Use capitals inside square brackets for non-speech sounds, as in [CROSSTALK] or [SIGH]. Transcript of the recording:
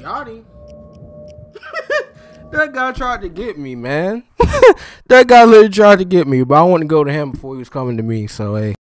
Got him. That guy tried to get me, man. [LAUGHS] that guy literally tried to get me, but I wanted to go to him before he was coming to me. So hey.